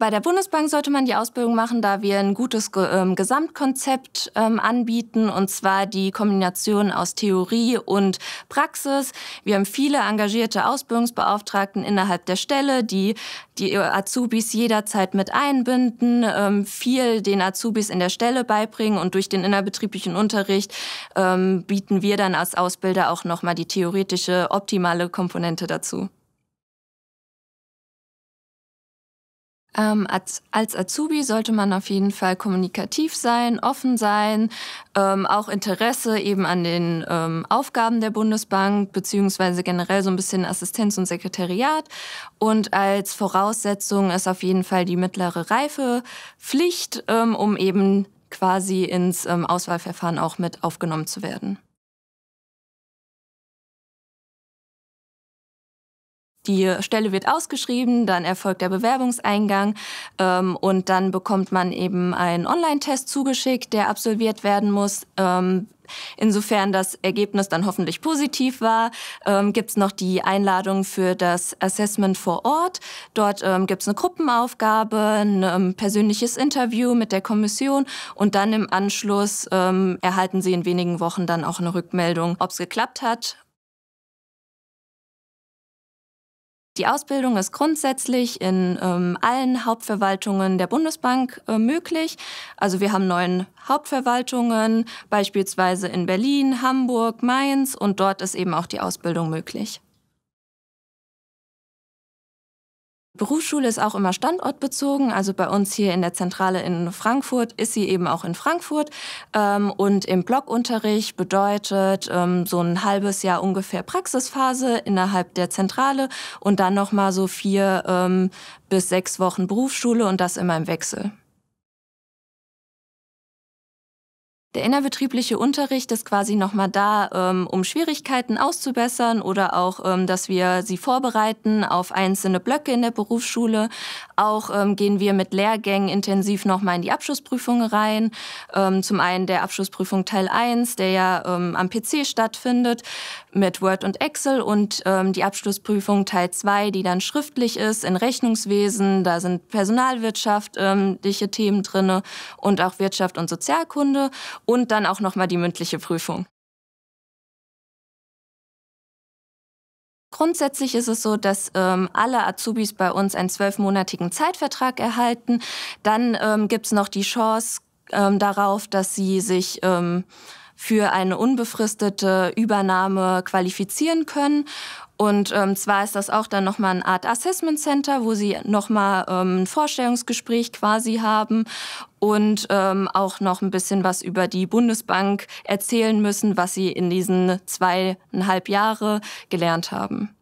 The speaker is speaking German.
Bei der Bundesbank sollte man die Ausbildung machen, da wir ein gutes ähm, Gesamtkonzept ähm, anbieten, und zwar die Kombination aus Theorie und Praxis. Wir haben viele engagierte Ausbildungsbeauftragten innerhalb der Stelle, die die Azubis jederzeit mit einbinden, ähm, viel den Azubis in der Stelle beibringen und durch den innerbetrieblichen Unterricht bieten wir dann als Ausbilder auch nochmal die theoretische optimale Komponente dazu. Ähm, als, als, Azubi sollte man auf jeden Fall kommunikativ sein, offen sein, ähm, auch Interesse eben an den ähm, Aufgaben der Bundesbank beziehungsweise generell so ein bisschen Assistenz und Sekretariat. Und als Voraussetzung ist auf jeden Fall die mittlere Reifepflicht, ähm, um eben quasi ins ähm, Auswahlverfahren auch mit aufgenommen zu werden. Die Stelle wird ausgeschrieben, dann erfolgt der Bewerbungseingang ähm, und dann bekommt man eben einen Online-Test zugeschickt, der absolviert werden muss. Ähm, Insofern das Ergebnis dann hoffentlich positiv war, ähm, gibt es noch die Einladung für das Assessment vor Ort. Dort ähm, gibt es eine Gruppenaufgabe, ein ähm, persönliches Interview mit der Kommission und dann im Anschluss ähm, erhalten Sie in wenigen Wochen dann auch eine Rückmeldung, ob es geklappt hat Die Ausbildung ist grundsätzlich in ähm, allen Hauptverwaltungen der Bundesbank äh, möglich. Also wir haben neun Hauptverwaltungen, beispielsweise in Berlin, Hamburg, Mainz und dort ist eben auch die Ausbildung möglich. Berufsschule ist auch immer standortbezogen. Also bei uns hier in der Zentrale in Frankfurt ist sie eben auch in Frankfurt. Ähm, und im Blockunterricht bedeutet ähm, so ein halbes Jahr ungefähr Praxisphase innerhalb der Zentrale und dann nochmal so vier ähm, bis sechs Wochen Berufsschule und das immer im Wechsel. Der innerbetriebliche Unterricht ist quasi nochmal da, ähm, um Schwierigkeiten auszubessern oder auch, ähm, dass wir sie vorbereiten auf einzelne Blöcke in der Berufsschule. Auch ähm, gehen wir mit Lehrgängen intensiv nochmal in die Abschlussprüfung rein. zum einen der Abschlussprüfung Teil 1, der ja am PC stattfindet mit Word und Excel und die Abschlussprüfung Teil 2, die dann schriftlich ist in Rechnungswesen. Da sind personalwirtschaftliche Themen drinne und auch Wirtschaft und Sozialkunde und dann auch nochmal die mündliche Prüfung. Grundsätzlich ist es so, dass ähm, alle Azubis bei uns einen zwölfmonatigen Zeitvertrag erhalten. Dann ähm, gibt es noch die Chance ähm, darauf, dass sie sich ähm, für eine unbefristete Übernahme qualifizieren können. Und ähm, zwar ist das auch dann nochmal eine Art Assessment Center, wo sie nochmal ähm, ein Vorstellungsgespräch quasi haben und ähm, auch noch ein bisschen was über die Bundesbank erzählen müssen, was sie in diesen zweieinhalb Jahre gelernt haben.